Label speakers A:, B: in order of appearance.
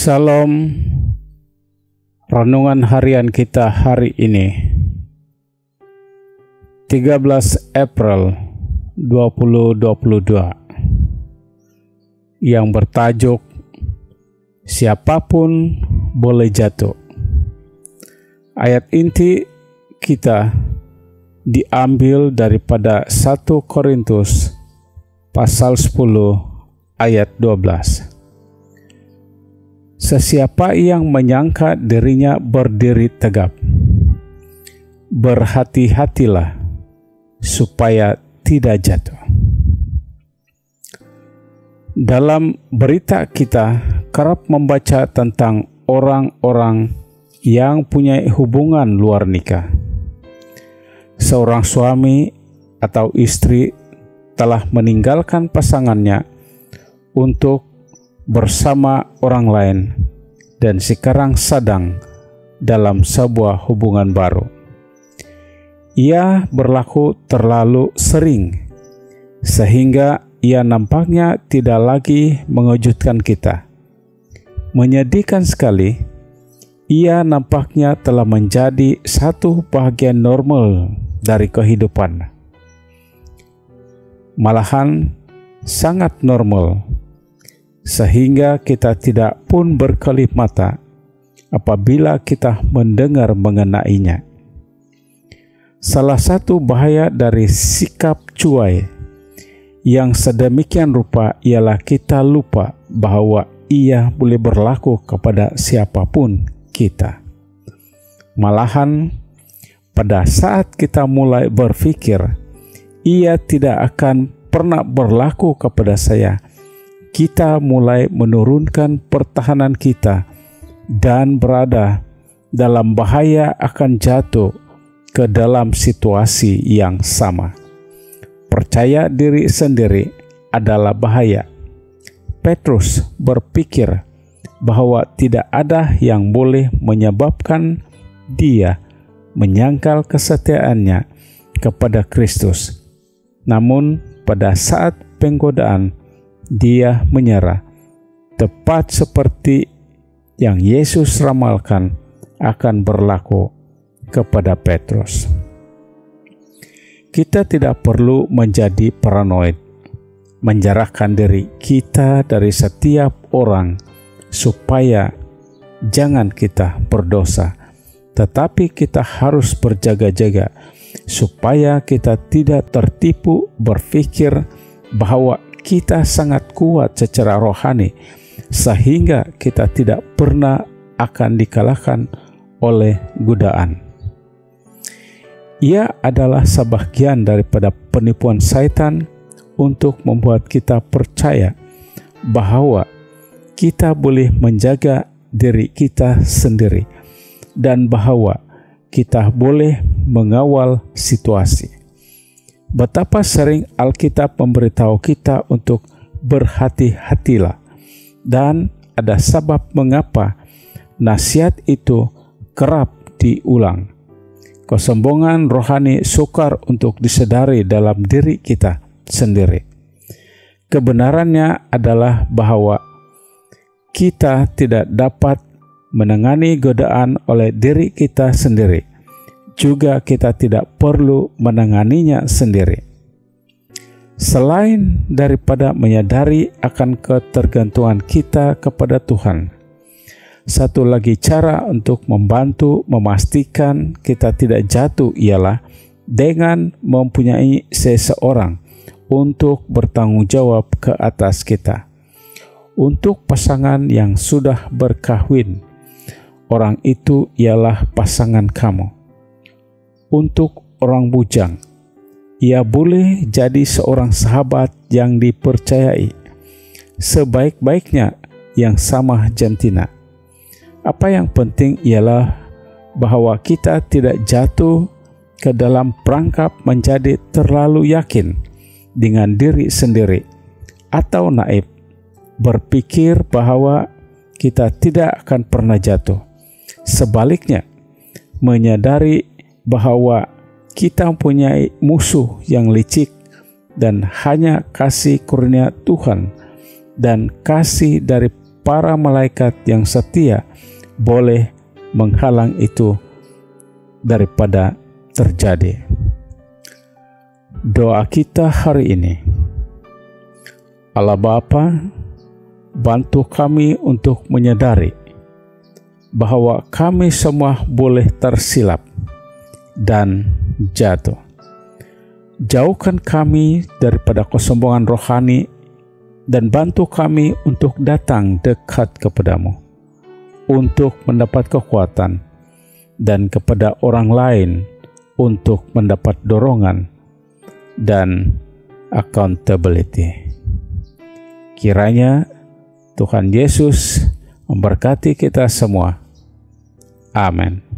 A: Salam Renungan harian kita hari ini 13 April 2022 Yang bertajuk Siapa pun boleh jatuh. Ayat inti kita diambil daripada 1 Korintus pasal 10 ayat 12 Sesiapa yang menyangka dirinya berdiri tegap, berhati-hatilah supaya tidak jatuh. Dalam berita kita kerap membaca tentang orang-orang yang punya hubungan luar nikah. Seorang suami atau istri telah meninggalkan pasangannya untuk bersama orang lain dan sekarang sedang dalam sebuah hubungan baru. Ia berlaku terlalu sering sehingga ia nampaknya tidak lagi mengejutkan kita. Menyedihkan sekali, ia nampaknya telah menjadi satu bagian normal dari kehidupan. Malahan sangat normal sehingga kita tidak pun berkelip mata apabila kita mendengar mengenainya. Salah satu bahaya dari sikap cuai yang sedemikian rupa ialah kita lupa bahwa ia boleh berlaku kepada siapa pun kita. Malahan, pada saat kita mulai berpikir, ia tidak akan pernah berlaku kepada saya kita mulai menurunkan pertahanan kita dan berada dalam bahaya akan jatuh ke dalam situasi yang sama. Percaya diri sendiri adalah bahaya. Petrus berpikir bahwa tidak ada yang boleh menyebabkan dia menyangkal kesetiaannya kepada Kristus. Namun, pada saat penggodaan, dia menyerah, tepat seperti yang Yesus ramalkan akan berlaku kepada Petrus. Kita tidak perlu menjadi paranoid, menjarahkan diri kita dari setiap orang supaya jangan kita berdosa, tetapi kita harus berjaga-jaga supaya kita tidak tertipu berpikir bahwa kita sangat kuat secara rohani, sehingga kita tidak pernah akan dikalahkan oleh godaan. Ia adalah sebagian daripada penipuan Satan untuk membuat kita percaya bahwa kita boleh menjaga diri kita sendiri dan bahwa kita boleh mengawal situasi. Betapa sering Alkitab memberitahu kita untuk berhati-hatilah dan ada sebab mengapa nasihat itu kerap diulang. Kesombongan rohani sukar untuk disedari dalam diri kita sendiri. Kebenarannya adalah bahwa kita tidak dapat menangani godaan oleh diri kita sendiri juga kita tidak perlu menanganinya sendiri. Selain daripada menyadari akan ketergantungan kita kepada Tuhan, satu lagi cara untuk membantu memastikan kita tidak jatuh ialah dengan mempunyai seseorang untuk bertanggung jawab ke atas kita. Untuk pasangan yang sudah berkahwin, orang itu ialah pasangan kamu untuk orang bujang. Ia boleh jadi seorang sahabat yang dipercayai, sebaik-baiknya yang sama jantina. Apa yang penting ialah bahwa kita tidak jatuh ke dalam perangkap menjadi terlalu yakin dengan diri sendiri atau naib, berpikir bahwa kita tidak akan pernah jatuh. Sebaliknya, menyadari bahwa kita mempunyai musuh yang licik dan hanya kasih kurnia Tuhan dan kasih dari para malaikat yang setia boleh menghalang itu daripada terjadi. Doa kita hari ini. Allah Bapa, bantu kami untuk menyadari bahwa kami semua boleh tersilap dan jatuh. Jauhkan kami daripada kesombongan rohani dan bantu kami untuk datang dekat kepadamu untuk mendapat kekuatan dan kepada orang lain untuk mendapat dorongan dan accountability. Kiranya Tuhan Yesus memberkati kita semua. Amin.